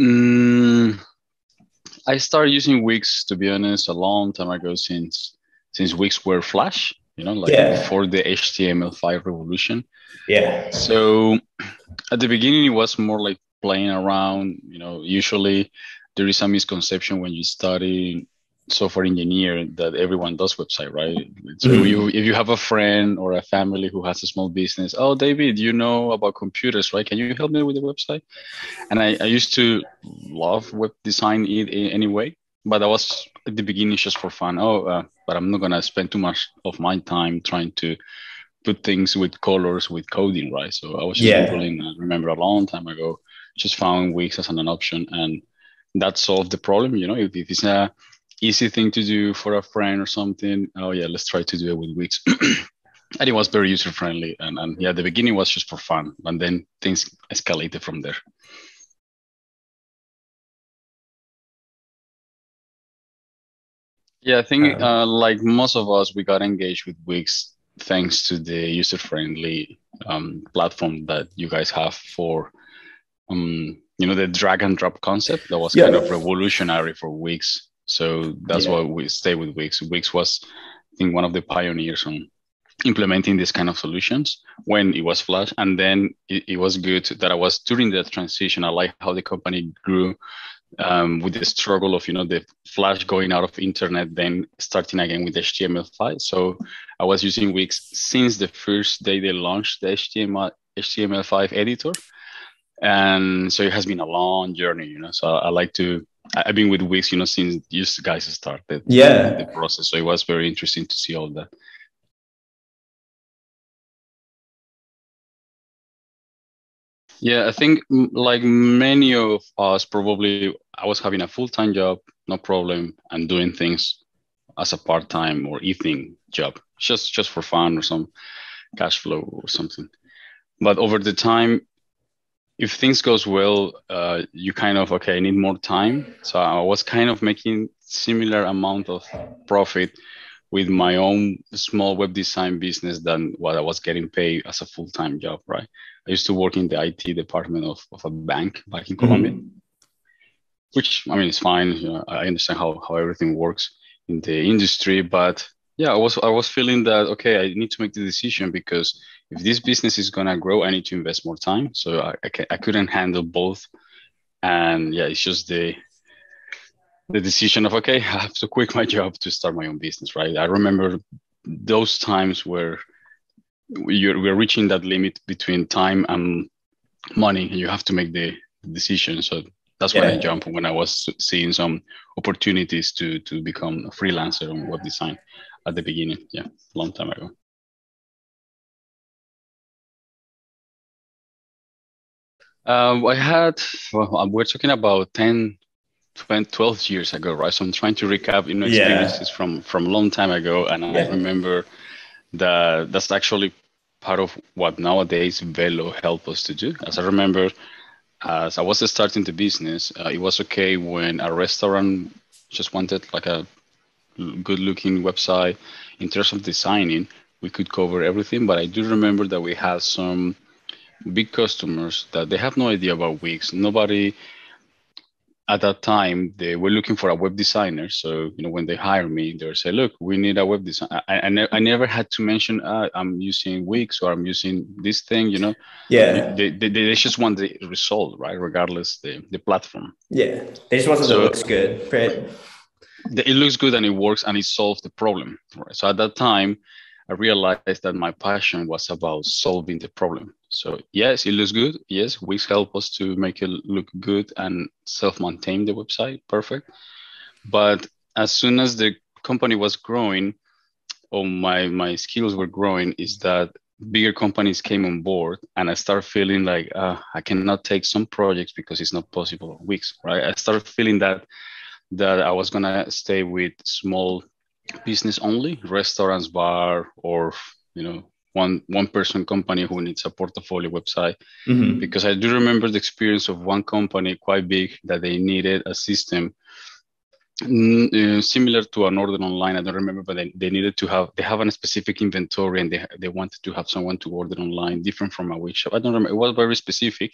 Mm, I started using Wix to be honest a long time ago since since Wix were Flash, you know, like yeah. before the HTML5 revolution. Yeah. So at the beginning, it was more like playing around. You know, usually there is a misconception when you study software engineer that everyone does website, right? So mm-hmm. you, if you have a friend or a family who has a small business, oh, David, you know about computers, right? Can you help me with the website? And I, I used to love web design anyway, but I was at the beginning just for fun. Oh, uh, but I'm not gonna spend too much of my time trying to put things with colors with coding, right? So I was just yeah. Googling, I remember a long time ago, just found Wix as an option and that solved the problem. You know, if, if it's a easy thing to do for a friend or something, oh yeah, let's try to do it with Wix. and it was very user friendly. And, and yeah, the beginning was just for fun. And then things escalated from there. Yeah, I think uh, uh, like most of us, we got engaged with Wix thanks to the user friendly um, platform that you guys have for um, you know the drag and drop concept that was yeah. kind of revolutionary for Wix. So that's yeah. why we stay with Wix. Wix was, I think, one of the pioneers on implementing these kind of solutions when it was Flash. And then it, it was good that I was during that transition. I like how the company grew um, with the struggle of you know the Flash going out of internet, then starting again with HTML5. So I was using Wix since the first day they launched the HTML HTML5 editor and so it has been a long journey you know so i, like to i've been with wix you know since you guys started yeah. the process so it was very interesting to see all that. Yeah i think like many of us probably i was having a full-time job no problem and doing things as a part-time or evening job just just for fun or some cash flow or something. But over the time if things goes well, uh, you kind of okay, I need more time. So I was kind of making similar amount of profit with my own small web design business than what I was getting paid as a full time job. Right. I used to work in the IT department of, of a bank back in Colombia, mm-hmm. which I mean it's fine. You know, I understand how how everything works in the industry, but yeah, I was I was feeling that okay, I need to make the decision because if this business is gonna grow, I need to invest more time. So I I, I couldn't handle both, and yeah, it's just the the decision of okay, I have to quit my job to start my own business. Right? I remember those times where you're we're reaching that limit between time and money, and you have to make the decision. So that's yeah. when I jumped when I was seeing some opportunities to to become a freelancer on web design at the beginning. Yeah, long time ago. Um, I had, well, we're talking about 10, 20, 12 years ago, right? So I'm trying to recap, you know, experiences yeah. from from a long time ago, and yeah. I remember that that's actually part of what nowadays Velo help us to do. As I remember, as I was starting the business, uh, it was okay when a restaurant just wanted like a good looking website. In terms of designing, we could cover everything, but I do remember that we had some big customers that they have no idea about Wix. Nobody at that time they were looking for a web designer. So you know when they hire me, they say, "Look, we need a web designer." I, I, ne- I never had to mention uh, I'm using Wix or I'm using this thing. You know, yeah. They, they, they just want the result, right? Regardless the the platform. Yeah, they just want something so, that looks good, right? It looks good and it works and it solves the problem. Right? So at that time, I realized that my passion was about solving the problem. So yes, it looks good. Yes, Wix help us to make it look good and self-maintain the website. Perfect. But as soon as the company was growing, or my my skills were growing, is that bigger companies came on board, and I started feeling like uh, I cannot take some projects because it's not possible on Wix, right? I started feeling that that I was gonna stay with small business only, restaurants, bar, or you know one one person company who needs a portfolio website mm-hmm. because i do remember the experience of one company quite big that they needed a system uh, similar to a northern online i don't remember but they, they needed to have they have a specific inventory and they, they wanted to have someone to order online different from a web shop i don't remember it was very specific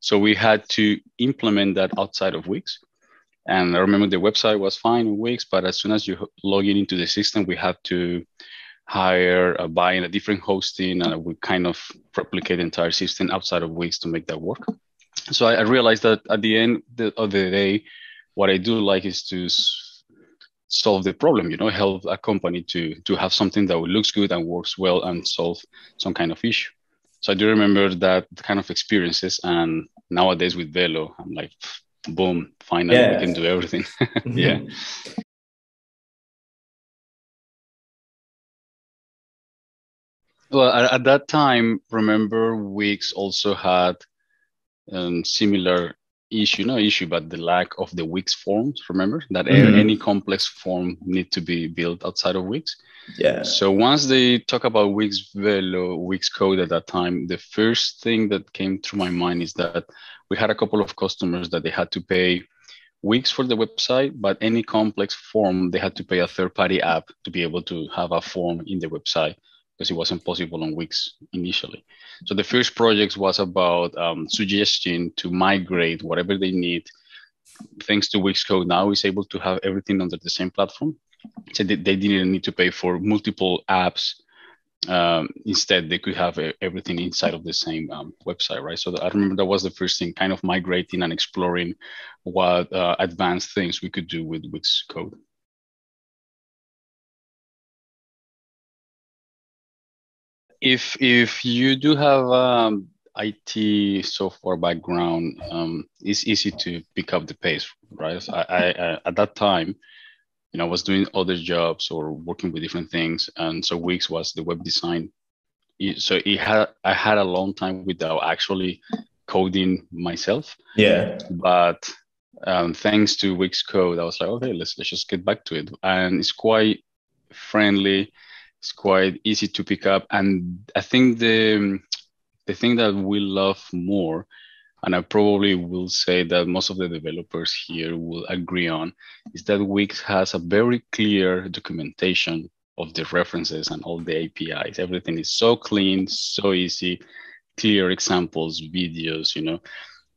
So we had to implement that outside of Wix. And I remember the website was fine in Wix, but as soon as you log in into the system, we had to hire, uh, buy in a different hosting, and we kind of replicate the entire system outside of Wix to make that work. So I, I realized that at the end of the day, what I do like is to solve the problem you know help a company to to have something that looks good and works well and solve some kind of issue so i do remember that kind of experiences and nowadays with velo i'm like boom. Finally yeah. we can do everything. Yeah. Well at, at, that time remember wix also had um, similar issue, no issue, but the lack of the Wix forms. Remember that mm-hmm. any complex form need to be built outside of Wix. Yeah. So once they talk about Wix Velo, Wix code at that time, the first thing that came through my mind is that we had a couple of customers that they had to pay Wix for the website, but any complex form, they had to pay a third party app to be able to have a form in the website because it wasn't possible on Wix initially. So the first project was about um, suggesting to migrate whatever they need. Thanks to Wix Code now is able to have everything under the same platform. So they, they didn't need to pay for multiple apps. Um, instead, they could have everything inside of the same um, website, right? So I remember that was the first thing, kind of migrating and exploring what uh, advanced things we could do with Wix Code. If if you do have um, IT software background, um, it's easy to pick up the pace, right? I, I, I, at that time, you know, I was doing other jobs or working with different things, and so Wix was the web design. So it had I had a long time without actually coding myself. Yeah. But um, thanks to Wix Code, I was like, okay, let's let's just get back to it, and it's quite friendly it's quite easy to pick up. And I think the the thing that we love more, and I probably will say that most of the developers here will agree on, is that Wix has a very clear documentation of the references and all the APIs. Everything is so clean, so easy, clear examples, videos. You know,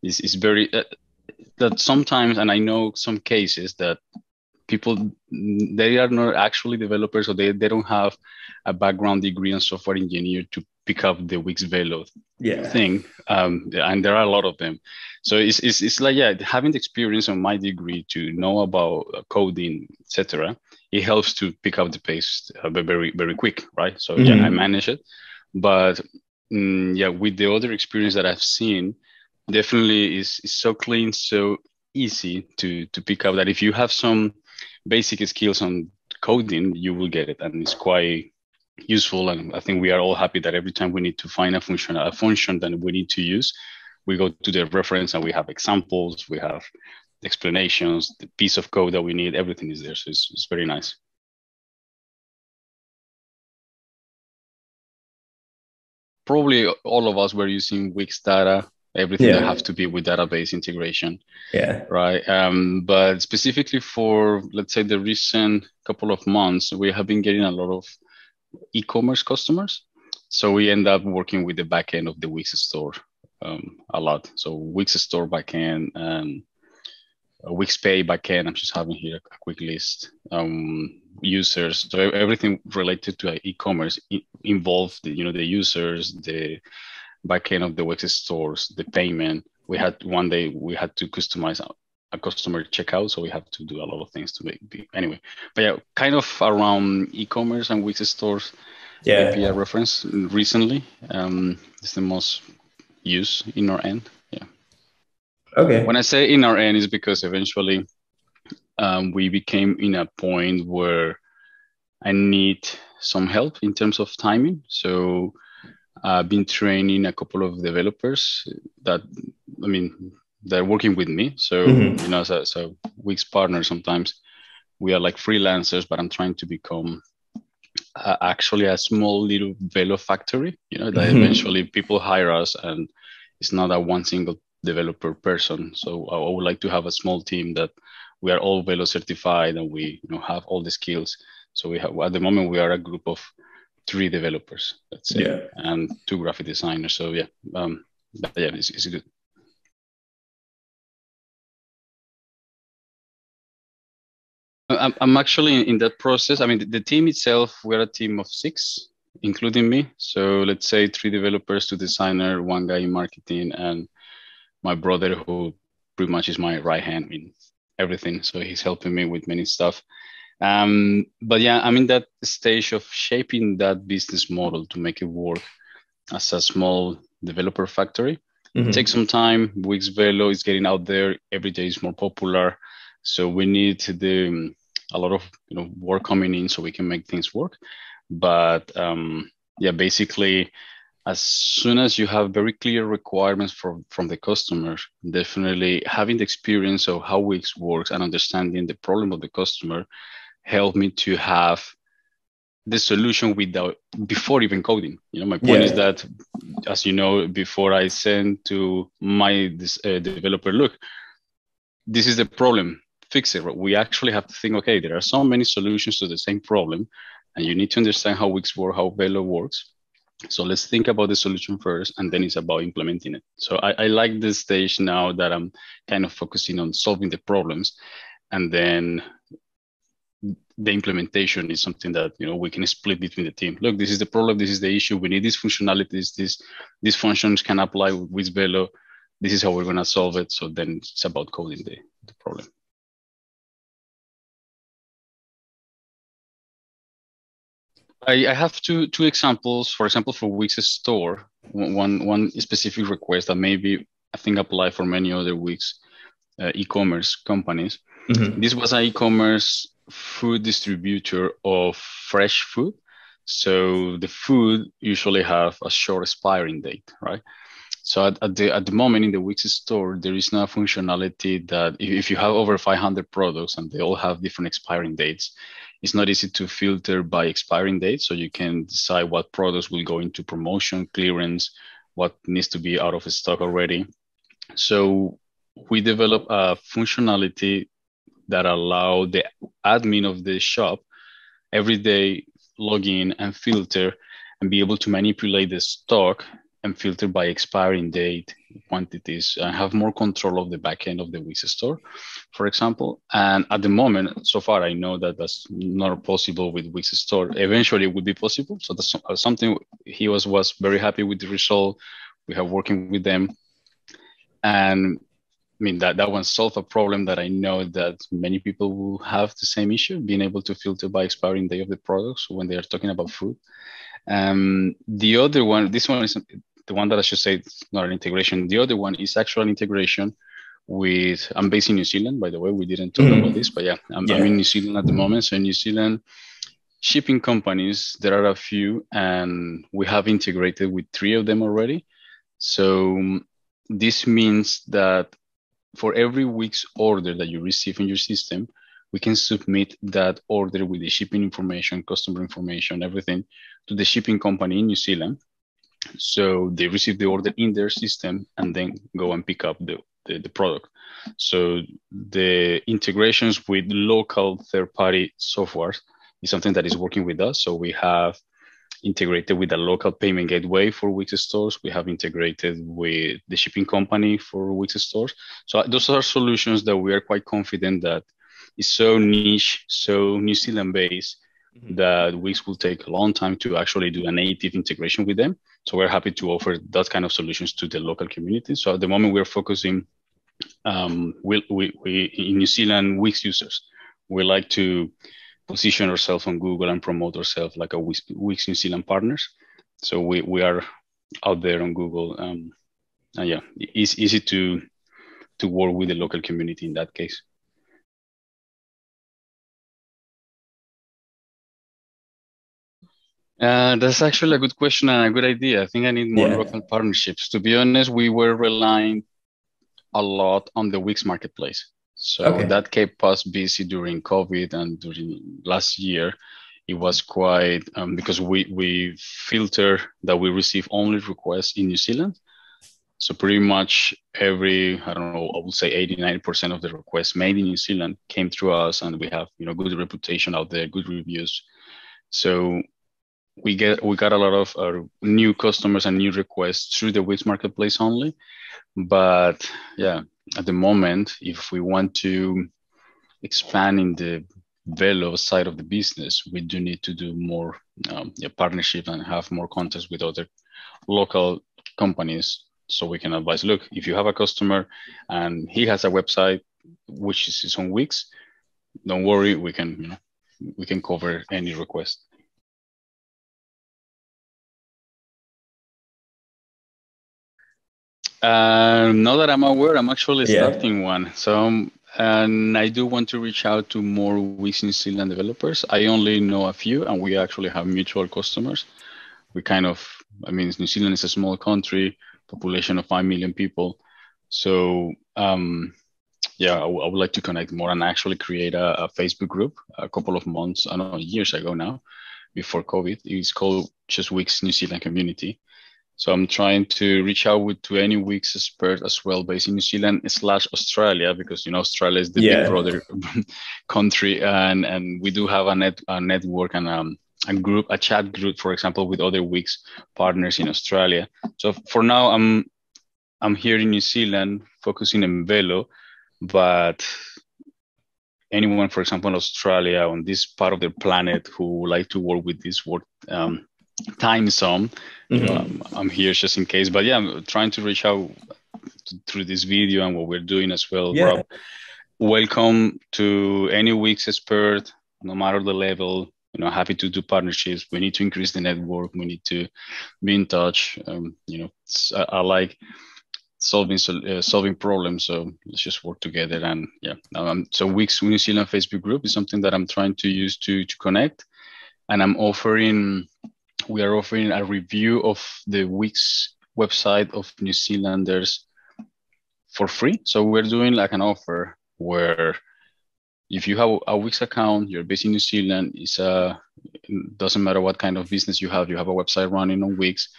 it's, it's very uh, that sometimes, and I know some cases that people they are not actually developers or they, they don't have a background degree in software engineer to pick up the Wix Velo yeah. thing. Um, and there are a lot of them. So it's, it's, it's like, yeah, having the experience on my degree to know about coding, etc. it helps to pick up the pace uh, very, very quick, right? So mm-hmm. yeah, I manage it. But mm, yeah, with the other experience that I've seen, definitely is, is so clean, so easy to, to pick up that if you have some basic skills on coding, you will get it, and it's quite useful. And I think we are all happy that every time we need to find a function, a function that we need to use, we go to the reference and we have examples, we have explanations, the piece of code that we need, everything is there. So it's, it's very nice. Probably all of us were using Wix data everything yeah. that have to be with database integration yeah. right? Um, but specifically for let's say the recent couple of months we have been getting a lot of e-commerce customers. So we end up working with the backend of the wix store um, a lot. So wix store backend and wix pay backend i'm just having here a quick list. Um, users. So everything related to e-commerce involved you know the users the backend of the Wix stores, the payment. We had one day we had to customize a customer checkout, so we have to do a lot of things to make. The, anyway, but yeah, kind of around e-commerce and Wix stores. Yeah, API reference recently. Um, it's the most used in our end. Yeah. Okay. When I say in our end, is because eventually um, we became in a point where I need some help in terms of timing. So I've been training a couple of developers that, I mean, they're working with me. So, mm-hmm. you know, so, so Wix partner sometimes we are like freelancers, but I'm trying to become uh, actually a small little Velo factory, you know, that mm-hmm. eventually people hire us and it's not a one single developer person. So I would like to have a small team that we are all Velo certified and we, you know, have all the skills. So we have, at the moment, we are a group of three developers, let's say, yeah. and two graphic designers. So yeah, um, but yeah, it's, it's good. Uh, I'm, actually in that process. I mean, the team itself, we're a team of six, including me. So let's say three developers, two designer, one guy in marketing, and my brother who pretty much is my right hand in everything. So he's helping me with many stuff. Um, but yeah, I'm in that stage of shaping that business model to make it work as a small developer factory. Mm-hmm. It takes some time. Wix Velo is getting out there. Every day is more popular. So we need the a lot of you know work coming in so we can make things work. But um, yeah, basically, as soon as you have very clear requirements from from the customer, definitely having the experience of how Wix works and understanding the problem of the customer help me to have the solution without before even coding. You know, my point yeah. is that, as you know, before I send to my this, uh, developer, look, this is the problem fix it. We actually have to think, okay, there are so many solutions to the same problem, and you need to understand how Wix works, how Velo works. So let's think about the solution first, and then it's about implementing it. So I, I like this stage now that I'm kind of focusing on solving the problems, and then the implementation is something that you know we can split between the team. Look, this is the problem. This is the issue. We need these functionalities. This these functions can apply with Velo. This is how we're gonna solve it. So then it's about coding the, the problem. I, I have two two examples. For example, for Wix store, one one specific request that maybe I think apply for many other Wix uh, e-commerce companies. Mm-hmm. This was an e-commerce food distributor of fresh food. So the food usually have a short expiring date, right? So at, at, the at the moment in the Wix store, there is no functionality that if, you have over 500 products and they all have different expiring dates, it's not easy to filter by expiring date. So you can decide what products will go into promotion, clearance, what needs to be out of stock already. So we develop a functionality that allow the admin of the shop every day log in and filter and be able to manipulate the stock and filter by expiring date quantities and have more control of the backend of the Wix store, for example. And at the moment, so far, I know that that's not possible with Wix store. Eventually, it would be possible. So that's uh, something he was was very happy with the result. We have working with them, and I mean that that one solved a problem that I know that many people will have the same issue, being able to filter by expiring date of the products when they are talking about food. Um, the other one, this one is the one that I should say is not an integration. The other one is actual integration with, I'm based in New Zealand, by the way, we didn't talk mm. about this, but yeah I'm, yeah I'm, in New Zealand at the moment. So in New Zealand, shipping companies, there are a few, and we have integrated with three of them already. So this means that for every Wix order that you receive in your system, we can submit that order with the shipping information, customer information, everything to the shipping company in New Zealand. So they receive the order in their system and then go and pick up the, the, the product. So the integrations with local third party software is something that is working with us. So we have integrated with a local payment gateway for Wix stores. We have integrated with the shipping company for Wix stores. So those are solutions that we are quite confident that is so niche, so New Zealand based mm-hmm. that Wix will take a long time to actually do a native integration with them. So we're happy to offer that kind of solutions to the local community. So at the moment, we're focusing um, we, we, we in New Zealand Wix users. We like to position ourselves on Google and promote ourselves like a Wix, Wix New Zealand partners. So we, we are out there on Google. Um, and yeah, it's easy to to work with the local community in that case. Uh, that's actually a good question and a good idea. I think I need more yeah. local partnerships. To be honest, we were relying a lot on the Wix marketplace. So okay. that kept us busy during COVID and during last year. It was quite um, because we we filter that we receive only requests in New Zealand. So pretty much every I don't know I would say 80 90 percent of the requests made in New Zealand came through us, and we have you know good reputation out there, good reviews. So we get we got a lot of uh, new customers and new requests through the Wix marketplace only. But yeah, at the moment, if we want to expand in the Velo side of the business, we do need to do more um, yeah, partnership and have more contacts with other local companies so we can advise. Look if you have a customer and he has a website which is his own don't worry we can you know we can cover any request uh, now that i'm aware i'm actually yeah. starting one so um, and I do want to reach out to more Wix New Zealand developers. I only know a few, and we actually have mutual customers. We kind of, I mean, New Zealand is a small country, population of five million people, so um, yeah, I, w- I would like to connect more and actually create a, a, Facebook group a couple of months, I don't know, years ago now, before COVID. It's called just Wix New Zealand Community so I'm trying to reach out with, to any Wix expert as well, based in New Zealand slash Australia, because you know Australia is the yeah. big brother country, and and we do have a net a network and um, a group, a chat group, for example, with other Wix partners in Australia. So for now, I'm I'm here in New Zealand, focusing on Velo, but anyone, for example, in Australia on this part of the planet who would like to work with this work um, time zone. Mm-hmm. You know, I'm, I'm, here just in case, but yeah, I'm trying to reach out to, through this video and what we're doing as well. Yeah. Rob, welcome to any Wix expert, no matter the level. You know, happy to do partnerships. We need to increase the network. We need to be in touch. Um, you know, I, I, like solving uh, solving problems. So let's just work together. And yeah, um, so Wix New Zealand Facebook group is something that I'm trying to use to to connect, and I'm offering we are offering a review of the Wix website of New Zealanders for free. So we're doing like an offer where if you have a Wix account, you're based in New Zealand, it's a it doesn't matter what kind of business you have, you have a website running on Wix.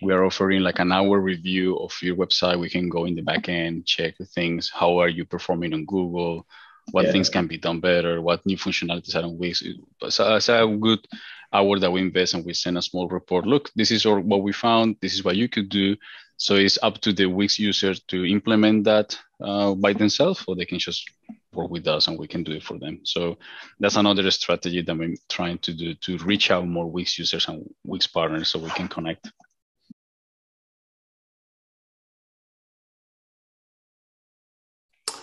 We are offering like an hour review of your website. We can go in the back end, check the things. How are you performing on Google? What yeah. things can be done better? What new functionalities are on Wix? So it's a good hour that we invest and we send a small report. Look, this is our, what we found. This is what you could do. So it's up to the Wix users to implement that uh, by themselves, or they can just work with us and we can do it for them. So that's another strategy that we're trying to do to reach out more Wix users and Wix partners so we can connect.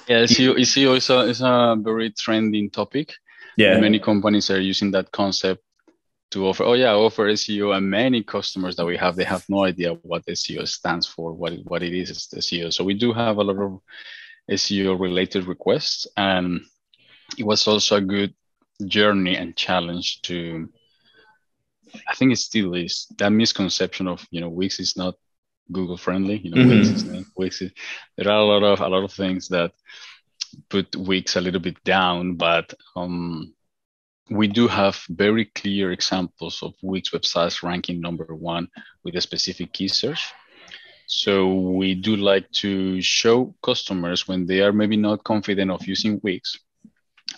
Yeah, SEO, SEO is a, is a very trending topic. Yeah. Many companies are using that concept to offer, oh yeah, offer SEO and many customers that we have, they have no idea what SEO stands for, what, what it is SEO. So we do have a lot of SEO related requests and it was also a good journey and challenge to, I think it still is that misconception of, you know, Wix is not Google friendly, you know, mm-hmm. Wix, is, Wix is, there are a lot of, a lot of things that put Wix a little bit down, but, um, we do have very clear examples of Wix websites ranking number one with a specific key search. So we do like to show customers when they are maybe not confident of using Wix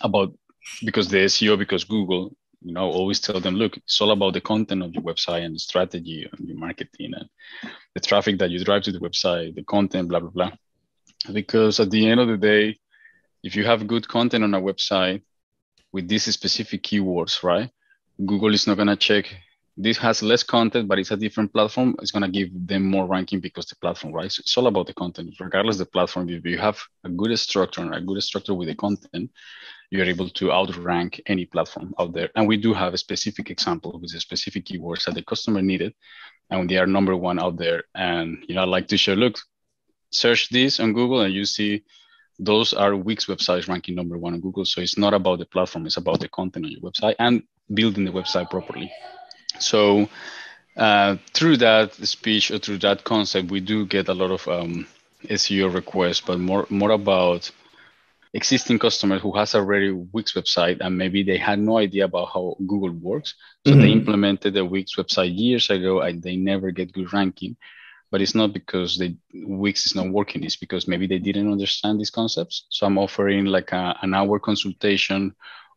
about because the SEO, because Google, you know, always tell them, look, it's all about the content of your website and the strategy and your marketing and the traffic that you drive to the website, the content, blah, blah, blah. Because at the end of the day, if you have good content on a website, with these specific keywords, right? Google is not going to check this has less content, but it's a different platform. It's going to give them more ranking because the platform, right? So it's all about the content. Regardless the platform, if you have a good structure and a good structure with the content, you're able to outrank any platform out there. And we do have a specific example with the specific keywords that the customer needed, and they are number one out there. And you know, I like to show, look, search this on Google, and you see those are Wix websites ranking number one on Google. So it's not about the platform, it's about the content on your website and building the website properly. So uh, through that speech or through that concept, we do get a lot of um, SEO requests, but more more about existing customers who has already Wix website and maybe they had no idea about how Google works. So mm-hmm. they implemented the Wix website years ago and they never get good ranking but it's not because the Wix is not working. It's because maybe they didn't understand these concepts. So I'm offering like a, an hour consultation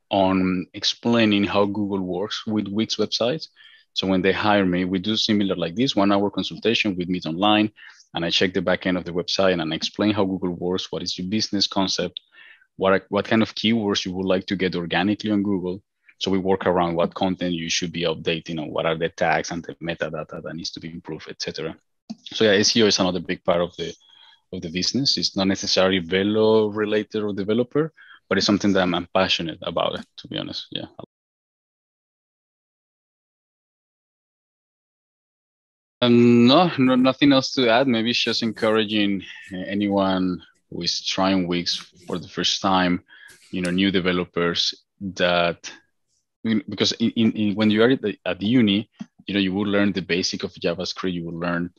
on explaining how Google works with Wix websites. So when they hire me, we do similar like this one hour consultation. We meet online and I check the back end of the website and I explain how Google works, what is your business concept, what what kind of keywords you would like to get organically on Google. So we work around what content you should be updating on what are the tags and the metadata that needs to be improved, etc. So yeah, SEO is another big part of the of the business. It's not necessarily Velo related or developer, but it's something that I'm, I'm passionate about. It, to be honest, yeah. Um, no, no, nothing else to add. Maybe just encouraging anyone who is trying Wix for the first time, you know, new developers that because in, in, when you are at the, at uni, you know, you will learn the basic of JavaScript. You will learn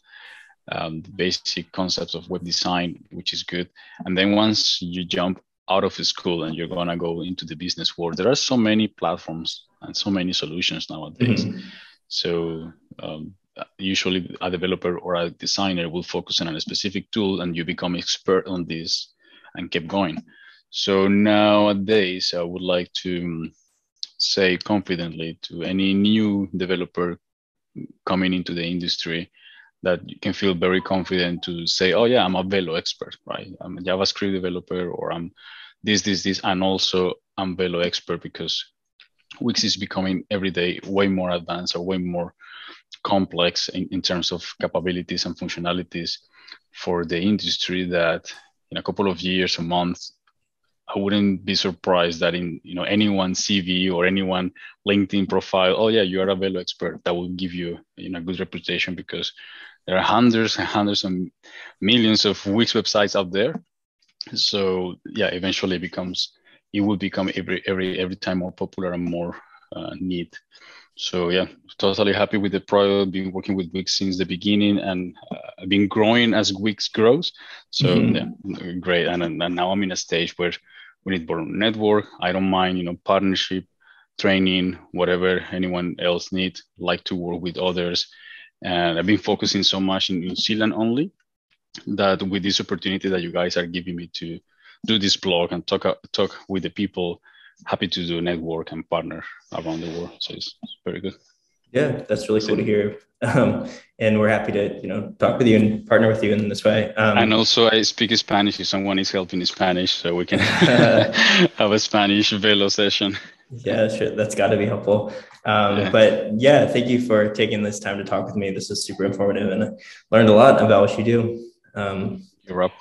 um, the basic concepts of web design, which is good. And then once you jump out of school and you're gonna go into the business world, there are so many platforms and so many solutions nowadays. Mm-hmm. So um, usually a developer or a designer will focus on a specific tool and you become expert on this and keep going. So nowadays, I would like to um, say confidently to any new developer coming into the industry that you can feel very confident to say, oh yeah, I'm a Velo expert, right? I'm a JavaScript developer or I'm this, this, this, and also I'm Velo expert because Wix is becoming every day way more advanced or way more complex in, in terms of capabilities and functionalities for the industry that in a couple of years or months I wouldn't be surprised that in you know anyone's CV or anyone LinkedIn profile, oh yeah, you are a Velo expert. That will give you you know a good reputation because there are hundreds and hundreds and millions of Wix websites out there. So yeah, eventually it becomes it will become every every every time more popular and more uh, need. So yeah, totally happy with the product. Been working with Wix since the beginning and uh, been growing as Wix grows. So mm-hmm. yeah, great. And, and now I'm in a stage where we need more network. I don't mind, you know, partnership, training, whatever anyone else needs. Like to work with others. And I've been focusing so much in New Zealand only that with this opportunity that you guys are giving me to do this blog and talk talk with the people happy to do network and partner around the world. So it's, it's very good. Yeah, that's really cool to hear. Um, and we're happy to, you know, talk with you and partner with you in this way. Um, and also I speak Spanish if someone is helping in Spanish, so we can have a Spanish velo session. Yeah, sure. That's got to be helpful. Um, yeah. But yeah, thank you for taking this time to talk with me. This is super informative and I learned a lot about what you do. Um, You're up.